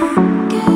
Get